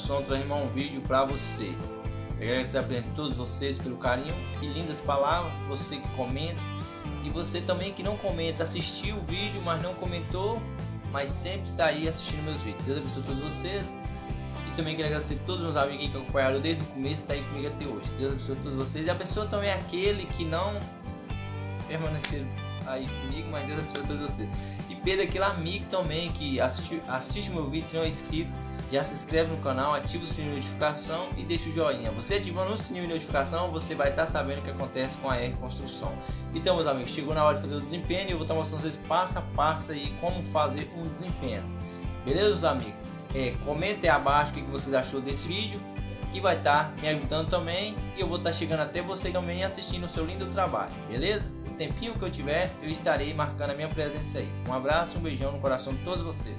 Som transformar um vídeo para você. Eu agradecer a todos vocês pelo carinho, que lindas palavras, você que comenta e você também que não comenta, assistiu o vídeo, mas não comentou, mas sempre está aí assistindo meus vídeos. Deus abençoe todos vocês. E também quero agradecer a todos os meus amigos que acompanharam desde o começo e está aí comigo até hoje. Deus abençoe todos vocês. E abençoe também aquele que não permaneceram aí comigo, mas Deus abençoe todos vocês. E Pedro, aquele amigo também que assiste, assiste meu vídeo, que não é inscrito, já se inscreve no canal, ativa o sininho de notificação e deixa o joinha. Você ativando o sininho de notificação, você vai estar sabendo o que acontece com a R Construção. Então, meus amigos, chegou na hora de fazer o desempenho e eu vou estar mostrando vocês passo a passo aí como fazer um desempenho. Beleza, meus amigos? É, comente aí abaixo o que vocês achou desse vídeo, que vai estar me ajudando também e eu vou estar chegando até você também assistindo o seu lindo trabalho, beleza? Tempinho que eu tiver, eu estarei marcando a minha presença aí. Um abraço, um beijão no coração de todos vocês.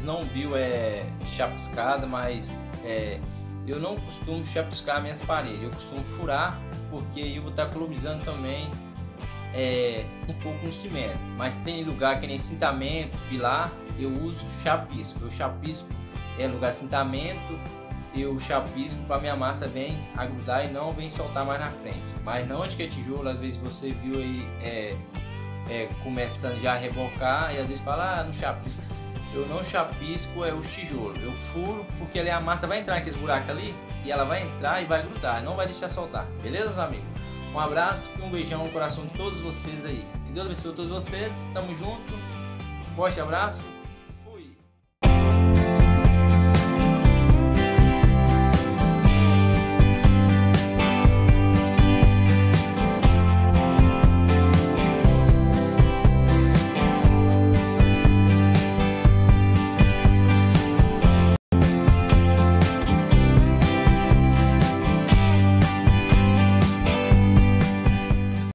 Não viu é chapiscada, mas é, eu não costumo chapiscar minhas paredes, eu costumo furar, porque eu vou estar economizando também é, um pouco no cimento. Mas tem lugar que nem cintamento, pilar, eu uso chapisco. Eu chapisco é lugar cintamento, eu chapisco para minha massa vem agrudar e não vem soltar mais na frente. Mas não onde que é tijolo, às vezes você viu aí é, é, começando já a rebocar e às vezes fala, ah, no chapisco eu não chapisco é o tijolo. Eu furo porque ali a massa vai entrar naqueles buracos ali e ela vai entrar e vai grudar, não vai deixar soltar. Beleza, meus amigos? Um abraço e um beijão no coração de todos vocês aí. Que Deus abençoe todos vocês. Tamo junto. Forte abraço